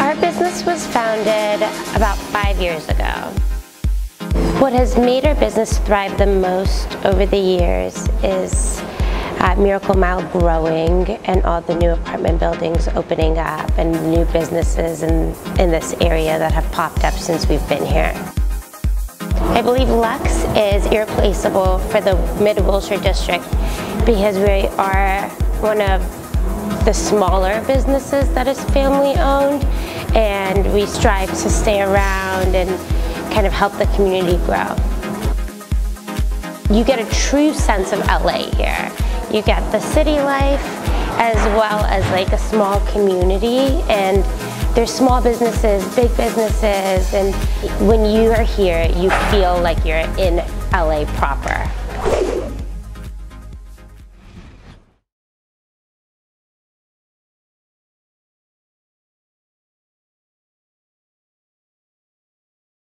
Our business was founded about five years ago. What has made our business thrive the most over the years is uh, Miracle Mile growing and all the new apartment buildings opening up and new businesses in, in this area that have popped up since we've been here. I believe Luxe is irreplaceable for the Mid-Wilshire District because we are one of the smaller businesses that is family owned and we strive to stay around and kind of help the community grow. You get a true sense of LA here. You get the city life as well as like a small community and there's small businesses, big businesses, and when you are here, you feel like you're in LA proper.